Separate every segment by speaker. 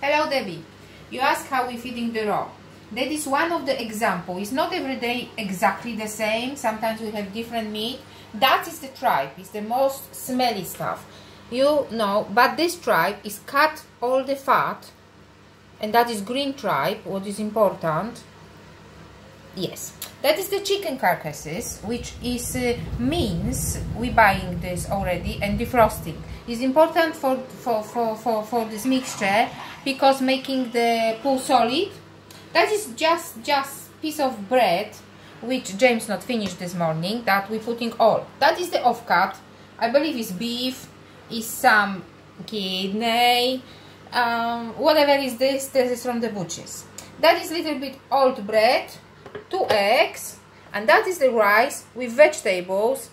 Speaker 1: Hello Debbie. You ask how we feeding the raw. That is one of the example. It's not every day exactly the same. Sometimes we have different meat. That is the tripe. It's the most smelly stuff. You know, but this tripe is cut all the fat and that is green tripe, what is important. Yes, that is the chicken carcasses, which is uh, means we buying this already and defrosting. is important for, for, for, for, for this mixture because making the pool solid. That is just just piece of bread which James not finished this morning that we putting all. That is the off cut I believe is beef, is some kidney, um, whatever is this, this is from the butchers. That is little bit old bread, two eggs, and that is the rice with vegetables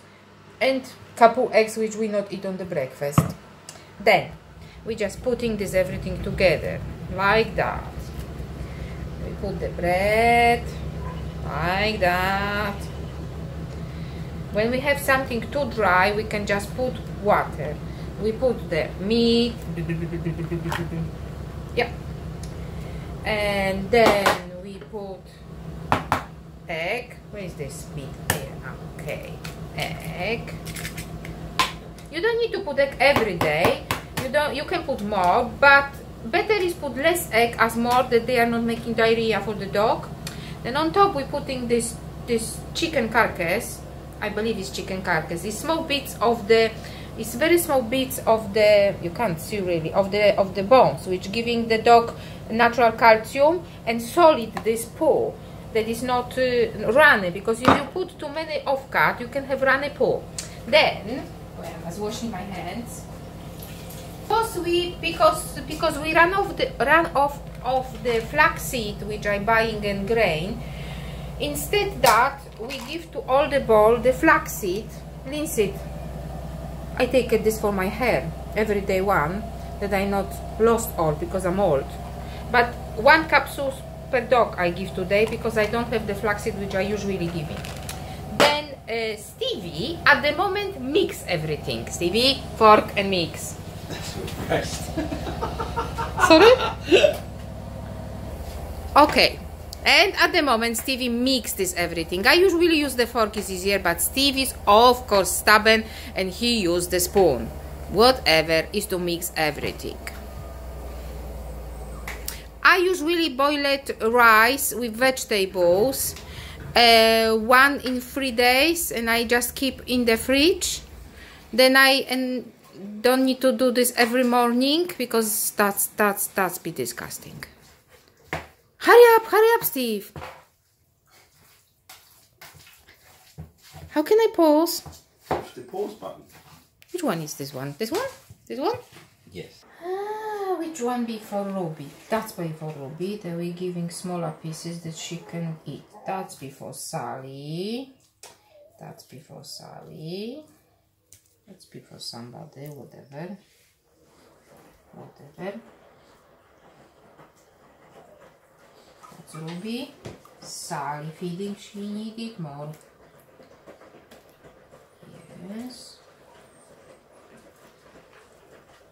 Speaker 1: and couple eggs which we not eat on the breakfast. Then we just putting this everything together like that. We put the bread like that. When we have something too dry, we can just put water we put the meat yeah and then we put egg. Where is this meat here okay. Egg. You don't need to put egg every day. You don't you can put more but better is put less egg as more that they are not making diarrhea for the dog. Then on top we're putting this this chicken carcass. I believe it's chicken carcass. These small bits of the it's very small bits of the you can't see really of the of the bones which giving the dog natural calcium and solid this paw that is not uh, runny because if you put too many off cut you can have runny paw. Then well, I was washing my hands. Because we because because we run off the run off of the flaxseed which I'm buying in grain. Instead that we give to all the ball the flaxseed linseed I take it this for my hair, everyday one, that I not lost all because I'm old. But one capsule per dog I give today because I don't have the flaxseed which I usually give it. Then uh, Stevie, at the moment, mix everything. Stevie, fork and mix. Sorry? Okay. And at the moment, Stevie mixes everything. I usually use the fork, is easier, but Stevie is of course stubborn and he used the spoon. Whatever is to mix everything. I usually boil it rice with vegetables, uh, one in three days, and I just keep in the fridge. Then I and don't need to do this every morning because that's that's that's be disgusting. Hurry up, hurry up, Steve. How can I pause?
Speaker 2: Push the pause button.
Speaker 1: Which one is this one? This one? This one?
Speaker 2: Yes.
Speaker 1: Which one be for Ruby? That's be for Ruby. That we're giving smaller pieces that she can eat. That's before Sally. That's before Sally. That's before somebody, whatever. Whatever. That's Ruby. Sally feeding, she needed more. Yes.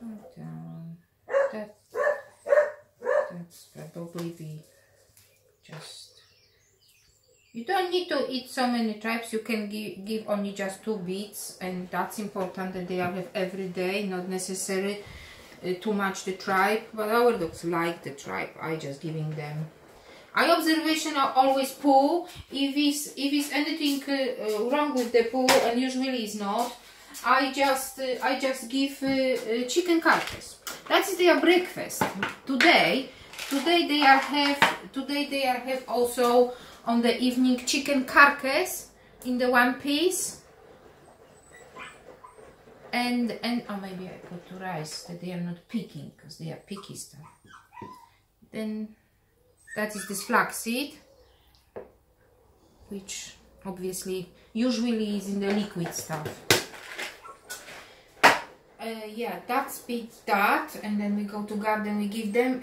Speaker 1: Okay. That, that's probably be just... You don't need to eat so many tripes, you can give, give only just two bits and that's important that they have every day, not necessarily uh, too much the tripe, but our dogs like the tripe, I just giving them I observation are always poo. If it's if it's anything uh, uh, wrong with the poo, and usually it's not, I just uh, I just give uh, uh, chicken carcass. That's their breakfast today. Today they are have today they are have also on the evening chicken carcass in the one piece. And and oh maybe I put to rice that they are not picking because they are picky stuff. Then that is this flaxseed which obviously usually is in the liquid stuff uh, yeah that's bit that and then we go to garden we give them